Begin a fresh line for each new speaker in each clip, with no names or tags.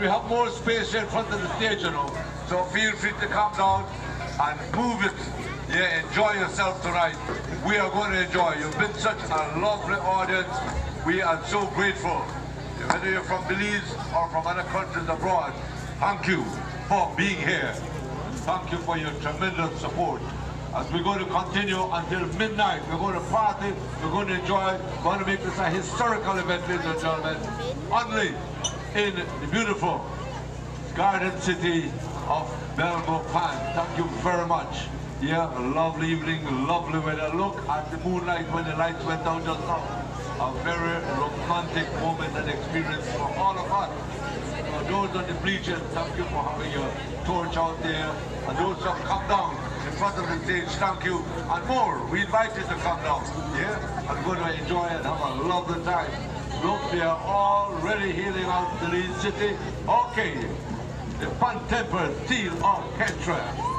we have more space here in front of the stage, you know. So feel free to come down and move it. Yeah, enjoy yourself tonight. We are going to enjoy. You've been such a lovely audience. We are so grateful. Whether you're from Belize or from other countries abroad, thank you for being here. Thank you for your tremendous support. As we're going to continue until midnight, we're going to party, we're going to enjoy, we're going to make this a historical event, ladies and gentlemen, only in the beautiful garden city of Belmopan. Thank you very much. Yeah, lovely evening, lovely weather. Look at the moonlight when the lights went down just now. A very romantic moment and experience for all of us. For those on the bleachers, thank you for having your torch out there. And those who have come down in front of the stage, thank you. And more, we invite you to come down. Yeah? And go to enjoy and have a lovely time. Look, they are already healing out the city. Okay, the Pan Temple Steel Orchestra.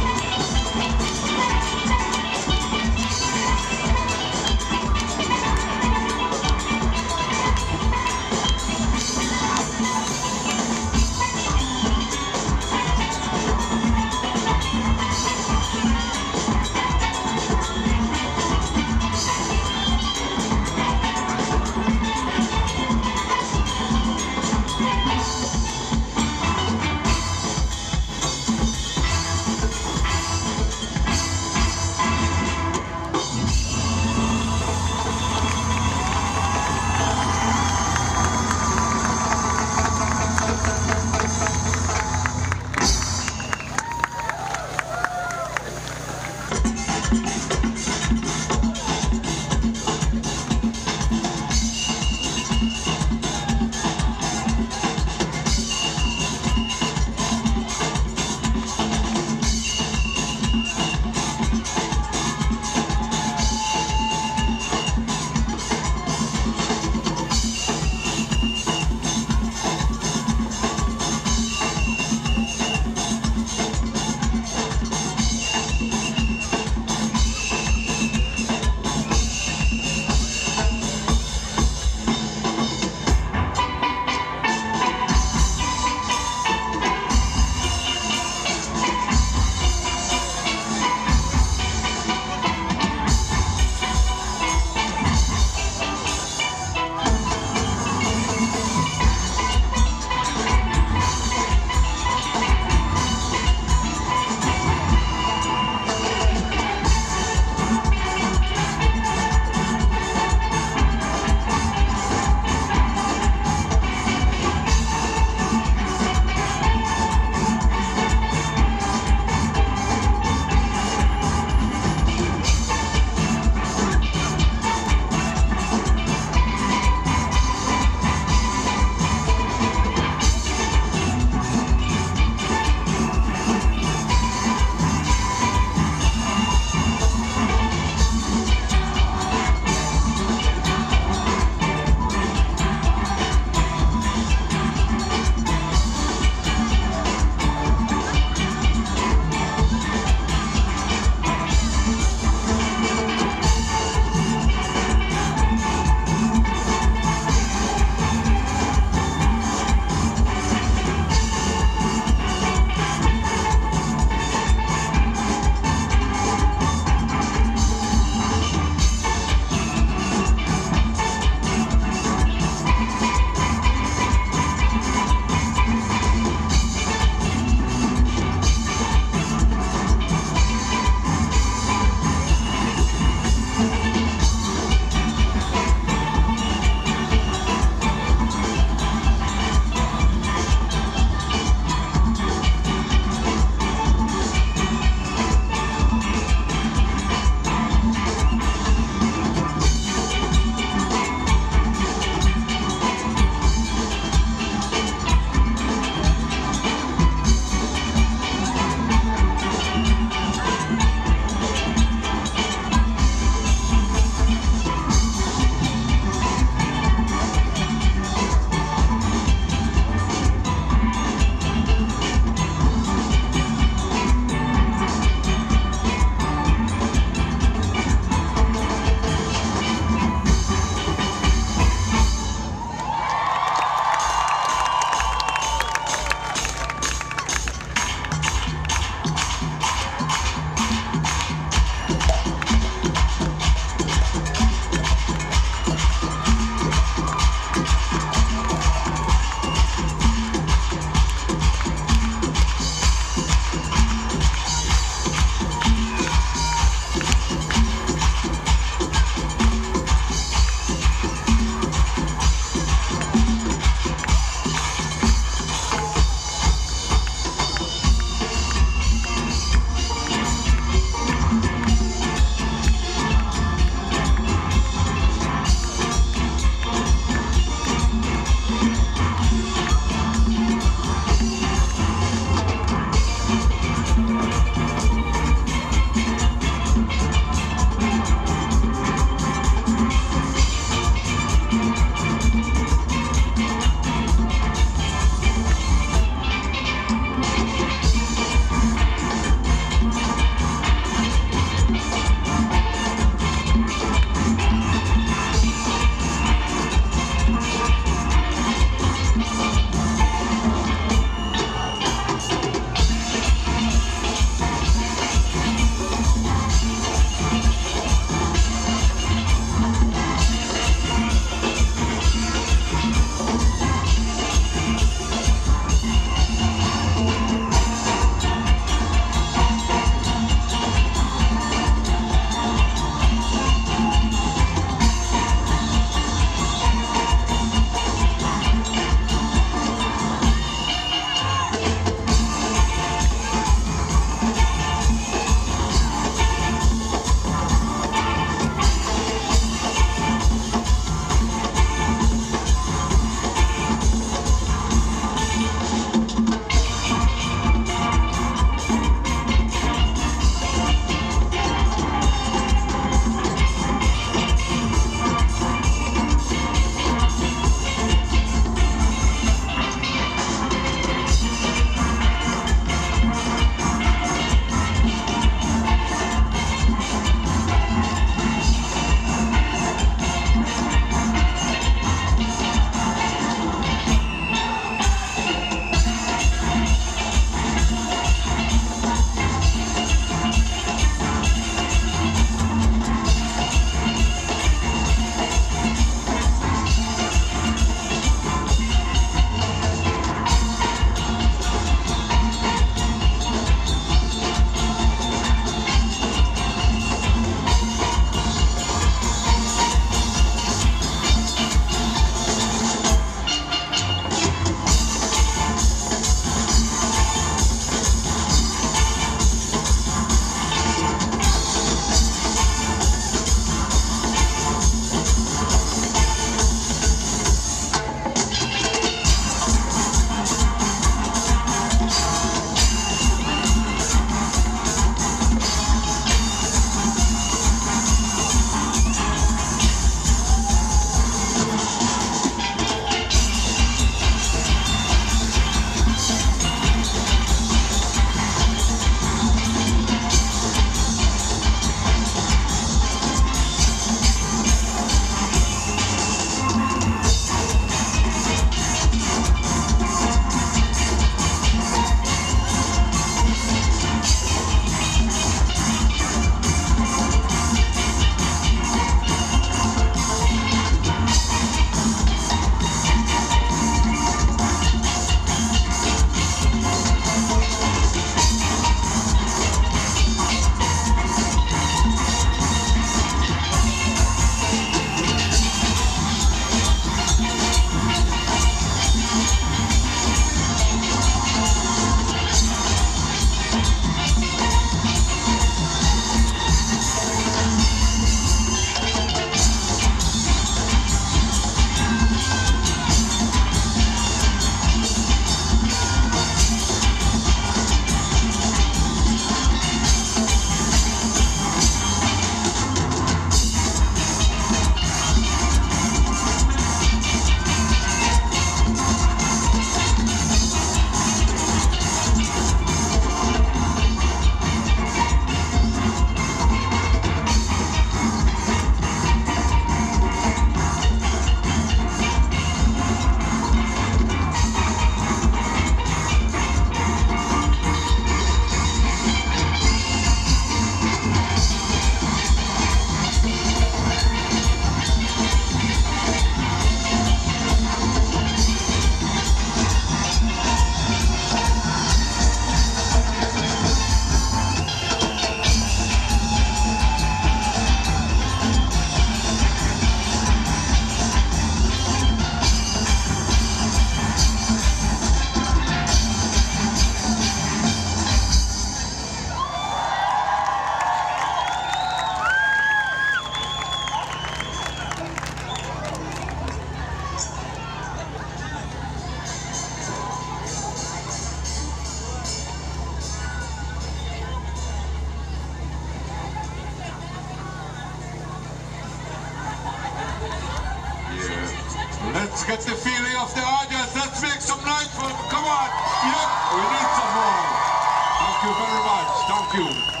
Much.